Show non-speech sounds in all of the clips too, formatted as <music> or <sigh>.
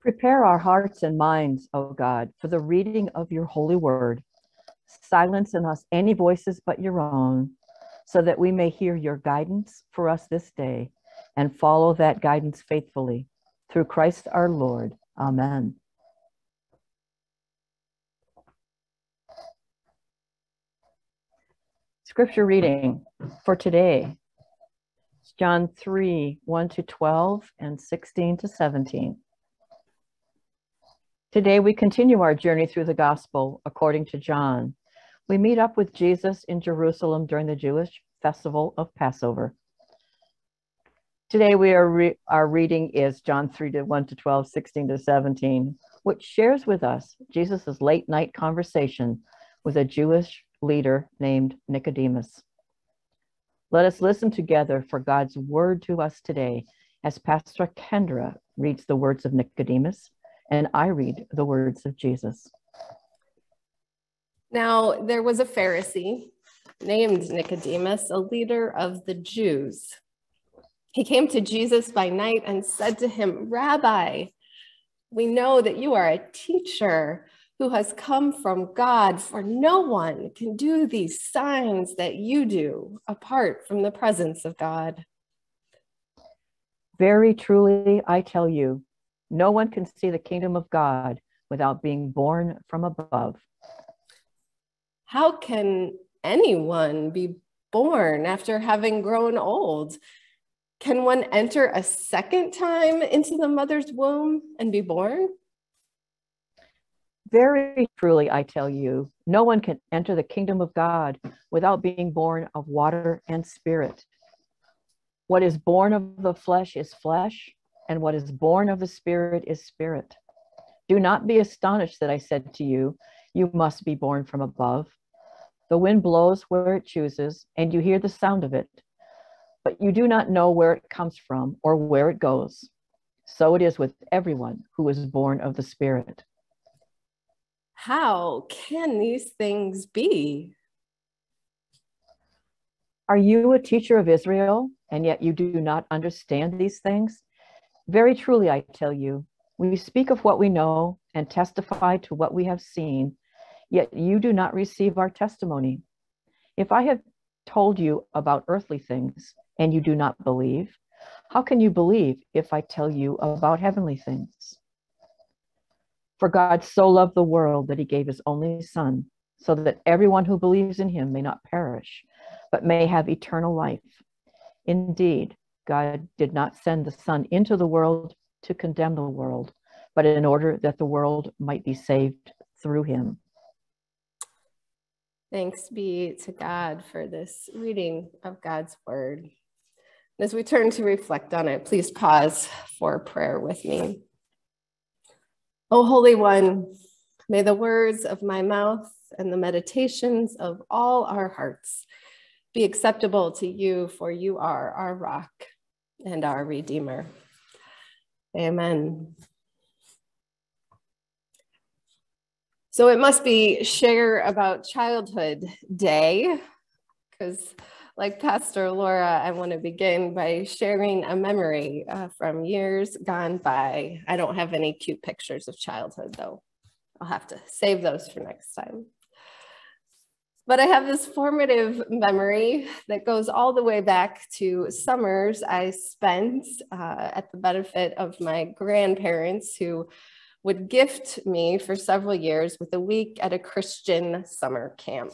Prepare our hearts and minds, O God, for the reading of your holy word. Silence in us any voices but your own, so that we may hear your guidance for us this day and follow that guidance faithfully. Through Christ our Lord. Amen. Scripture reading for today John 3 1 to 12 and 16 to 17. Today we continue our journey through the gospel according to John. We meet up with Jesus in Jerusalem during the Jewish festival of Passover. Today we are re- our reading is John 3 to 1 to 12, 16 to 17, which shares with us Jesus' late night conversation with a Jewish leader named Nicodemus. Let us listen together for God's word to us today as Pastor Kendra reads the words of Nicodemus and I read the words of Jesus. Now, there was a Pharisee named Nicodemus, a leader of the Jews. He came to Jesus by night and said to him, Rabbi, we know that you are a teacher who has come from God, for no one can do these signs that you do apart from the presence of God. Very truly, I tell you, no one can see the kingdom of God without being born from above. How can anyone be born after having grown old? Can one enter a second time into the mother's womb and be born? Very truly, I tell you, no one can enter the kingdom of God without being born of water and spirit. What is born of the flesh is flesh, and what is born of the Spirit is spirit. Do not be astonished that I said to you, You must be born from above. The wind blows where it chooses, and you hear the sound of it, but you do not know where it comes from or where it goes. So it is with everyone who is born of the Spirit. How can these things be? Are you a teacher of Israel, and yet you do not understand these things? Very truly, I tell you, we speak of what we know and testify to what we have seen, yet you do not receive our testimony. If I have told you about earthly things and you do not believe, how can you believe if I tell you about heavenly things? For God so loved the world that he gave his only Son, so that everyone who believes in him may not perish, but may have eternal life. Indeed, God did not send the Son into the world to condemn the world, but in order that the world might be saved through him. Thanks be to God for this reading of God's word. As we turn to reflect on it, please pause for prayer with me. O Holy One, may the words of my mouth and the meditations of all our hearts be acceptable to you, for you are our rock and our Redeemer. Amen. So it must be Share About Childhood Day, because, like Pastor Laura, I want to begin by sharing a memory uh, from years gone by. I don't have any cute pictures of childhood, though. I'll have to save those for next time. But I have this formative memory that goes all the way back to summers I spent uh, at the benefit of my grandparents who would gift me for several years with a week at a Christian summer camp.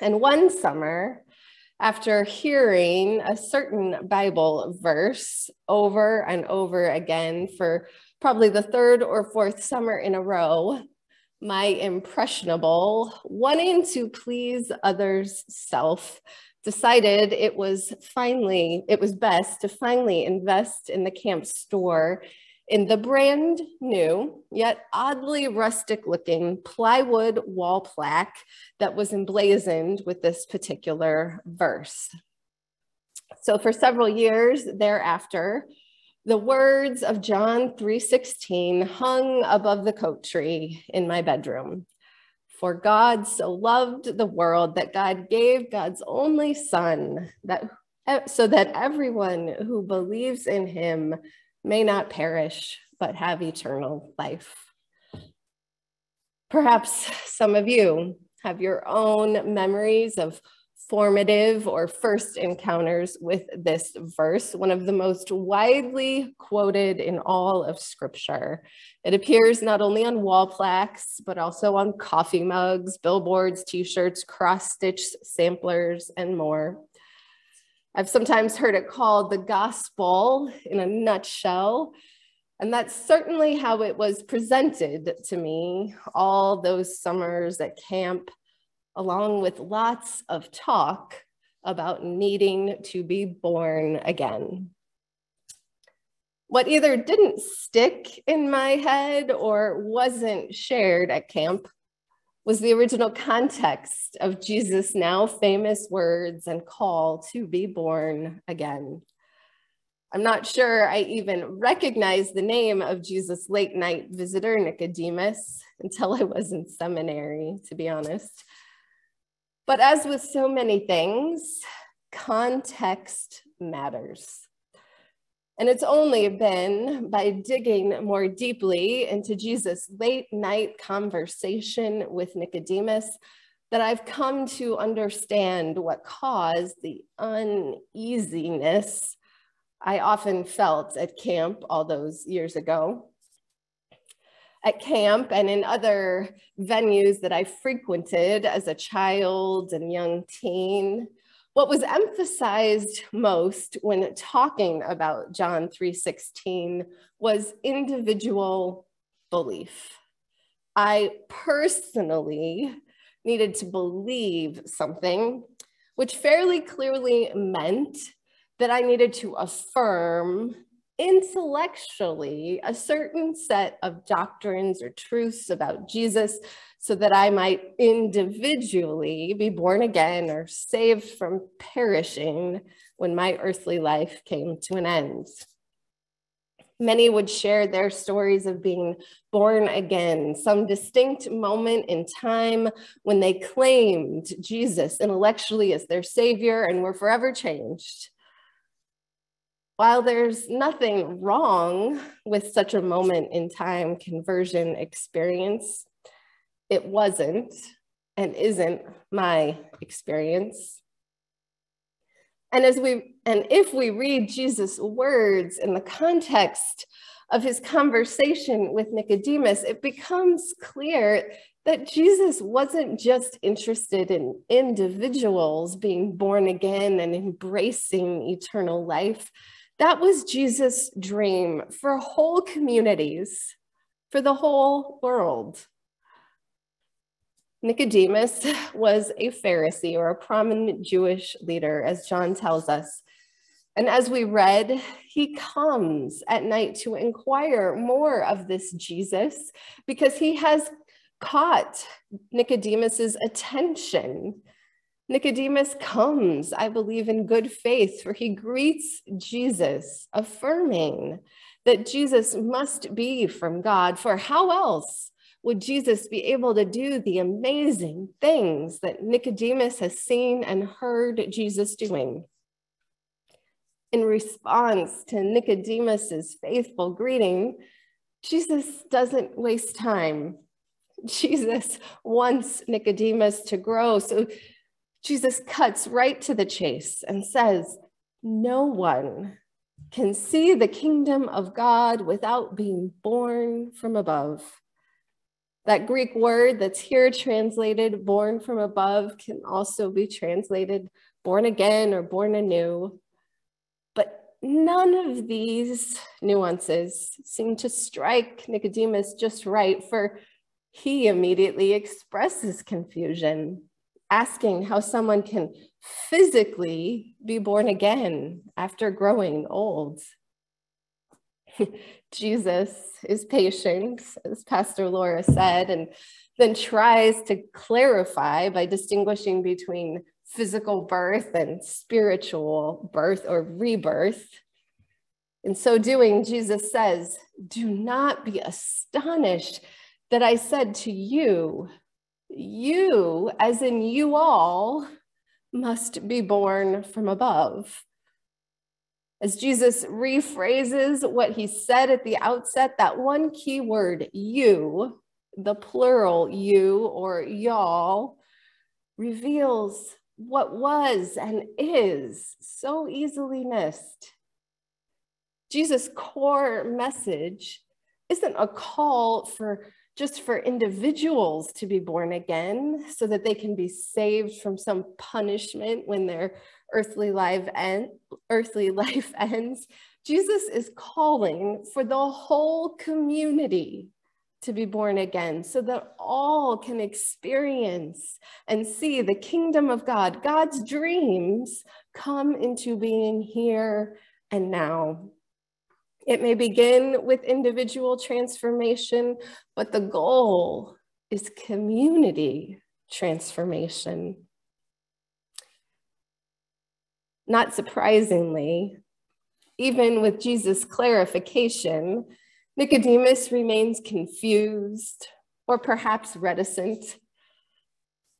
And one summer, after hearing a certain Bible verse over and over again for probably the third or fourth summer in a row, my impressionable, wanting to please others self, decided it was finally, it was best to finally invest in the camp store in the brand new, yet oddly rustic looking plywood wall plaque that was emblazoned with this particular verse. So for several years thereafter, the words of John 3:16 hung above the coat tree in my bedroom. For God so loved the world that God gave God's only son that so that everyone who believes in him may not perish, but have eternal life. Perhaps some of you have your own memories of formative or first encounters with this verse, one of the most widely quoted in all of scripture. It appears not only on wall plaques, but also on coffee mugs, billboards, t-shirts, cross-stitch samplers, and more. I've sometimes heard it called the gospel in a nutshell, and that's certainly how it was presented to me all those summers at camp along with lots of talk about needing to be born again. What either didn't stick in my head or wasn't shared at camp was the original context of Jesus' now famous words and call to be born again. I'm not sure I even recognized the name of Jesus' late night visitor, Nicodemus, until I was in seminary, to be honest. But as with so many things, context matters. And it's only been by digging more deeply into Jesus' late night conversation with Nicodemus that I've come to understand what caused the uneasiness I often felt at camp all those years ago at camp and in other venues that I frequented as a child and young teen, what was emphasized most when talking about John 3:16 was individual belief. I personally needed to believe something, which fairly clearly meant that I needed to affirm intellectually a certain set of doctrines or truths about Jesus so that I might individually be born again or saved from perishing when my earthly life came to an end. Many would share their stories of being born again, some distinct moment in time when they claimed Jesus intellectually as their savior and were forever changed. While there's nothing wrong with such a moment in time conversion experience, it wasn't and isn't my experience. And as we and if we read Jesus' words in the context of his conversation with Nicodemus, it becomes clear that Jesus wasn't just interested in individuals being born again and embracing eternal life, that was Jesus' dream for whole communities, for the whole world. Nicodemus <laughs> was a Pharisee or a prominent Jewish leader, as John tells us. And as we read, he comes at night to inquire more of this Jesus because he has caught Nicodemus's attention Nicodemus comes, I believe, in good faith, for he greets Jesus, affirming that Jesus must be from God. For how else would Jesus be able to do the amazing things that Nicodemus has seen and heard Jesus doing? In response to Nicodemus's faithful greeting, Jesus doesn't waste time. <laughs> Jesus wants Nicodemus to grow. So Jesus cuts right to the chase and says, No one can see the kingdom of God without being born from above. That Greek word that's here translated born from above can also be translated born again or born anew. But none of these nuances seem to strike Nicodemus just right, for he immediately expresses confusion asking how someone can physically be born again after growing old. <laughs> Jesus is patient, as Pastor Laura said, and then tries to clarify by distinguishing between physical birth and spiritual birth or rebirth. In so doing, Jesus says, Do not be astonished that I said to you, you, as in you all, must be born from above. as Jesus rephrases what he said at the outset, that one key word, you, the plural you or y'all, reveals what was and is so easily missed. Jesus' core message isn't a call for just for individuals to be born again so that they can be saved from some punishment when their earthly life end, earthly <laughs> life ends. Jesus is calling for the whole community to be born again so that all can experience and see the kingdom of God, God's dreams come into being here and now. It may begin with individual transformation, but the goal is community transformation. Not surprisingly, even with Jesus' clarification, Nicodemus remains confused or perhaps reticent.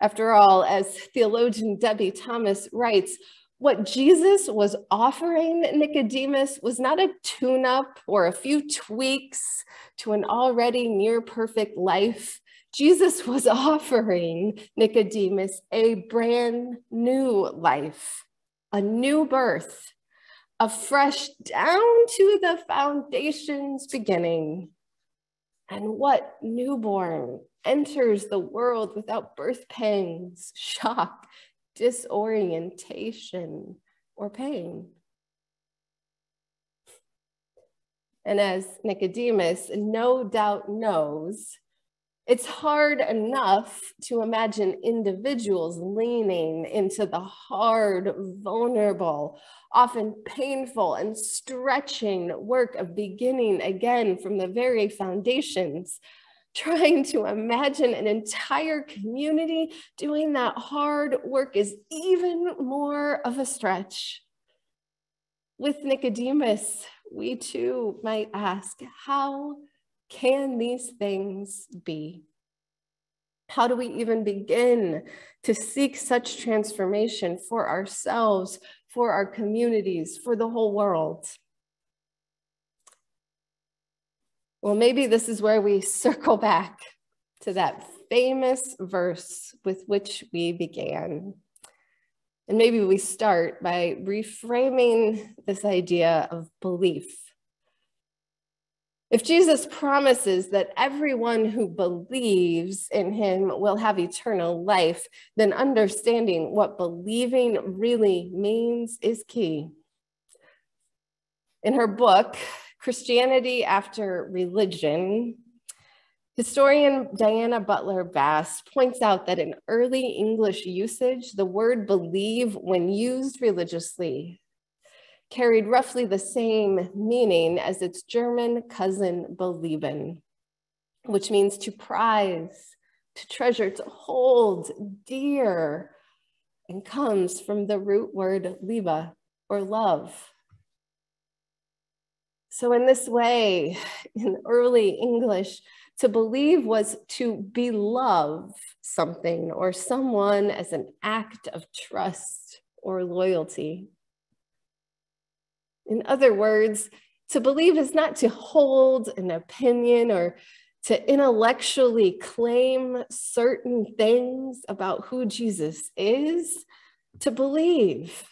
After all, as theologian Debie Thomas writes, what Jesus was offering Nicodemus was not a tune up or a few tweaks to an already near perfect life. Jesus was <laughs> offering Nicodemus a brand new life, a new birth, a fresh down to the foundation's beginning. And what newborn enters the world without birth pangs, shock, disorientation, or pain? And as Nicodemus no doubt knows, it's hard enough to imagine individuals leaning into the hard, vulnerable, often painful and stretching work of beginning again from the very foundations. Trying to imagine an entire community doing that hard work is even more of a stretch. With Nicodemus, we too might ask, how can these things be? How do we even begin to seek such transformation for ourselves, for our communities, for the whole world? Well, maybe this is where we <laughs> circle back to that famous verse with which we began. And maybe we start by reframing this idea of belief if Jesus promises that everyone who believes in him will have eternal life, then understanding what believing really means is key. In her book, Christianity After Religion, historian Diana Butler Bass points out that in early English usage, the word believe, when used religiously, carried roughly the same meaning as its German cousin belieben, which means to prize, to treasure, to hold dear, and comes from the root word liebe, or love. So, in this way, <sighs> in early English, to believe was to belove something or someone as an act of trust or loyalty. In other words, to believe is not to hold an opinion or to intellectually claim certain things about who Jesus is. To believe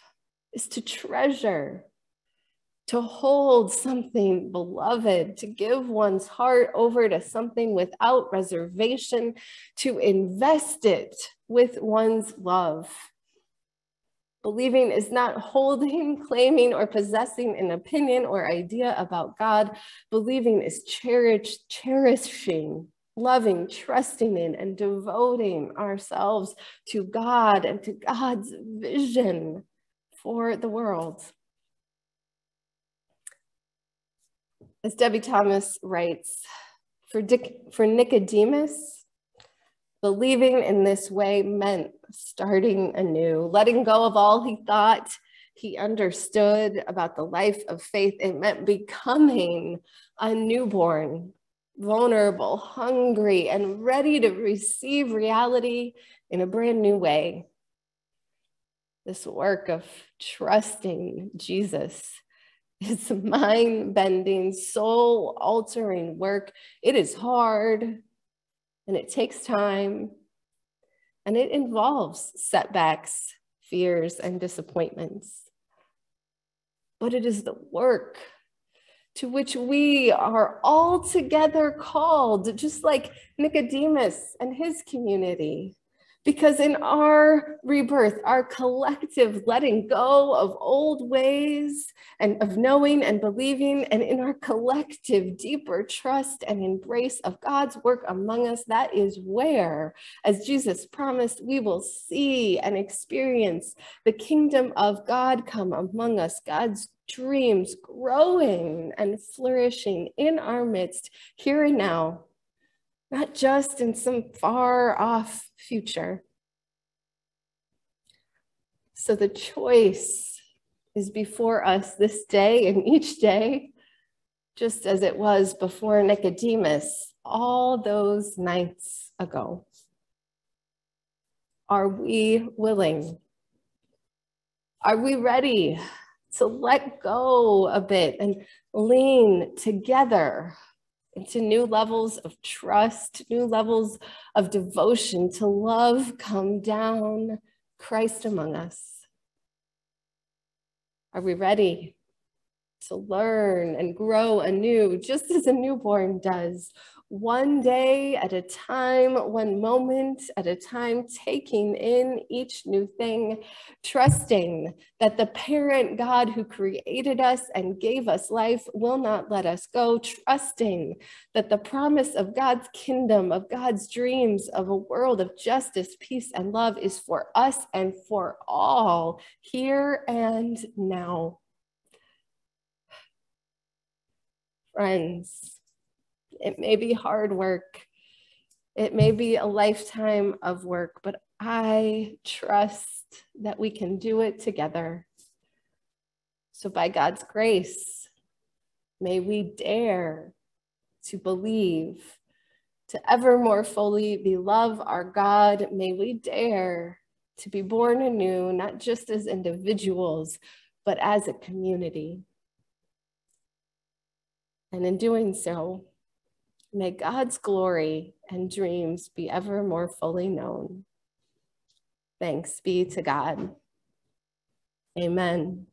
is to treasure, to hold something beloved, to give one's heart over to something without reservation, to invest it with one's love. Believing is not holding, <laughs> claiming, or possessing an opinion or idea about God. Believing is cherish, cherishing, loving, trusting in, and devoting ourselves to God and to God's vision for the world. As Debie Thomas writes, for, for Nicodemus, Believing in this way meant starting anew, letting go of all he thought he understood about the life of faith. It meant becoming a newborn, vulnerable, hungry, and ready to receive reality in a brand new way. This work of trusting Jesus It's mind bending, soul altering work. It is hard and it takes time and it involves setbacks, fears, and disappointments. But it is the work to which we are all together called, just like Nicodemus and his community. Because in our rebirth, our collective letting go of old ways and of knowing and believing, and in our collective deeper trust and embrace of God's work among us, that is where, as Jesus promised, we will see and experience the kingdom of God come among us, God's dreams growing and flourishing in our midst here and now not just in some far off future. So the choice is before us this day and each day, just as it was before Nicodemus all those nights ago. Are we willing? Are we ready to let go a bit and lean together into new levels of trust, new levels of devotion to love come down, Christ among us. Are we ready to learn and grow anew, just as a newborn does? One day at a time, one moment at a time, taking in each new thing, trusting that the parent God who created us and gave us life will not let us go, trusting that the promise of God's kingdom, of God's dreams, of a world of justice, peace, and love is for us and for all, here and now. Friends, it may be hard work. It may be a lifetime of work, but I trust that we can do it together. So, by God's grace, may we dare to believe, to ever more fully beloved our God. May we dare to be born anew, not just as individuals, but as a community. And in doing so, May God's glory and dreams be ever more fully known. Thanks be to God. Amen.